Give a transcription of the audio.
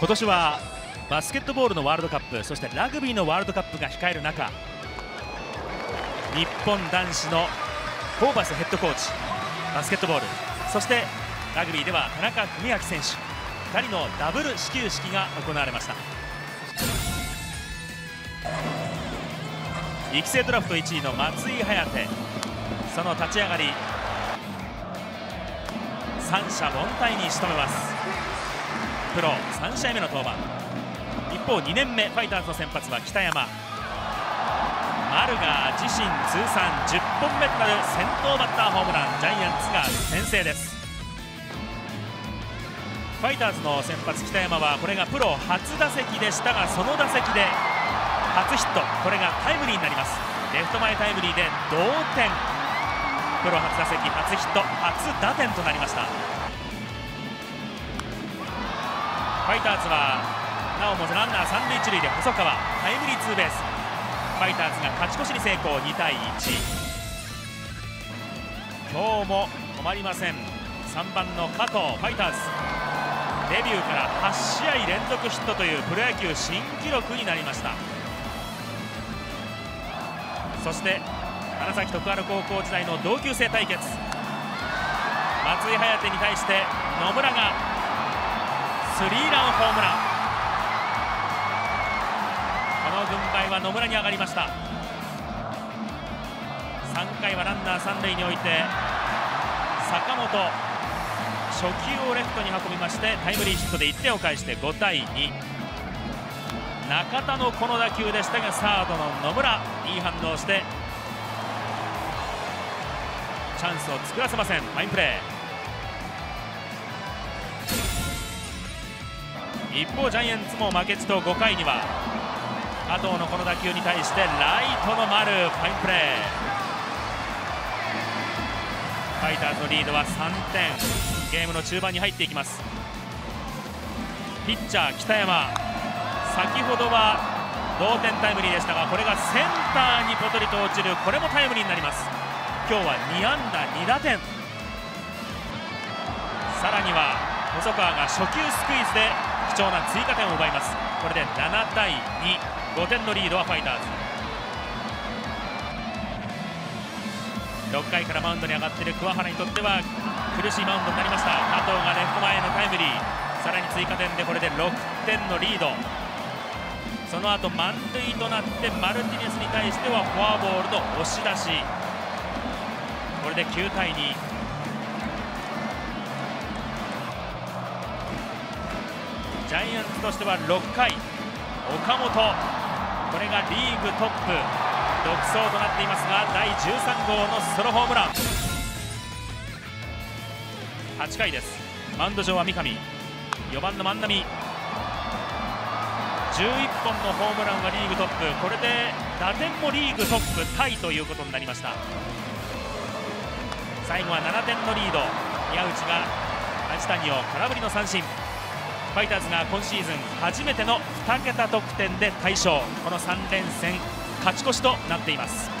今年はバスケットボールのワールドカップそしてラグビーのワールドカップが控える中日本男子のホーバスヘッドコーチバスケットボールそしてラグビーでは田中史明選手2人のダブル始球式が行われました。育成ドラフト1位の松井颯その立ち上がり三者凡退に仕留めます。プロ3試合目の登板。一方2年目ファイターズの先発は北山。丸が自身通算10本目となる先頭バッターホームランジャイアンツが先制です。ファイターズの先発北山はこれがプロ初打席でしたがその打席で初ヒット。これがタイムリーになります。レフト前タイムリーで同点。プロ初打席初ヒット初打点となりました。ファイターズはなおもランナー三塁一塁で細川タイムリーツーベース。ファイターズが勝ち越しに成功2対1今日も止まりません。3番の加藤ファイターズ。デビューから8試合連続ヒットというプロ野球新記録になりました。そして花咲徳栄高校時代の同級生対決。松井颯に対して野村がスリーランホームラン。この軍配は野村に上がりました。3回はランナー三塁に置いて坂本初球をレフトに運びましてタイムリーヒットで1点を返して5対2中田のこの打球でしたがサードの野村いい反応してチャンスを作らせません。ファインプレー。一方ジャイアンツも負けじと5回には加藤のこの打球に対してライトの丸ファインプレー。ファイターズのリードは3点。ゲームの中盤に入っていきます。ピッチャー北山。先ほどは同点タイムリーでしたがこれがセンターにポトリと落ちる。これもタイムリーになります。今日は2安打2打点。さらには細川が初球スクイズで貴重な追加点を奪います。これで7対25点のリードはファイターズ。6回からマウンドに上がっている桑原にとっては苦しいマウンドになりました。加藤がレフト前へのタイムリー。さらに追加点でこれで6点のリード。その後満塁となってマルティネスに対してはフォアボールの押し出し。これで9対2ジャイアンツとしては6回岡本。これがリーグトップ。独走となっていますが第13号のソロホームラン。8回です。マウンド上は三上。4番の万波。11本のホームランはリーグトップ。これで打点もリーグトップタイということになりました。最後は7点のリード。宮内が梶谷を空振りの三振。ファイターズが今シーズン初めての2桁得点で大勝。この3連戦勝ち越しとなっています。